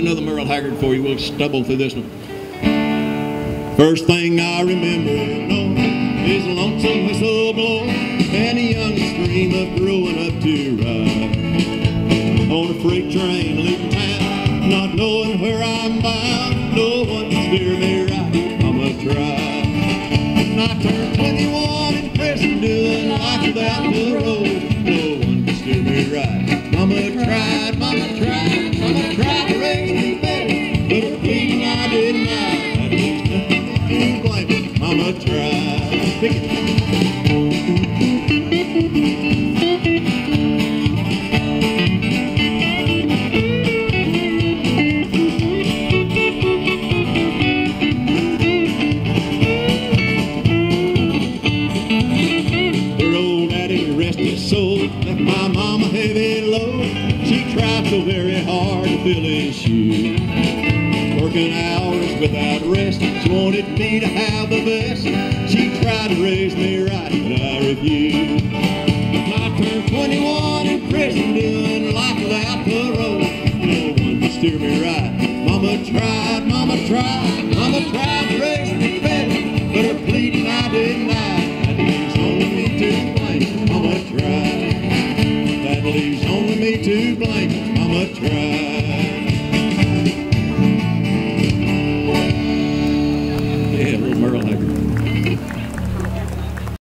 another Merle Haggard for you. We'll stumble through this one. First thing I remember knowing is a lonesome whistle blow and a young dream of growing up to ride on a freight train leaving town, not knowing where I'm bound. No one can steer me right. I'ma try. And I turned 21 in prison doing life without the. My mama heavy load. She tried so very hard to fill his shoes. Working hours without rest, she wanted me to have the best. She tried to raise me right, but I refused. I turned 21 in prison doing life without parole. No one could steer me right. Mama tried, mama tried, mama tried to raise me better, but her pleading I denied. That leaves only me to blame. Mama tried. That leaves only me to blame.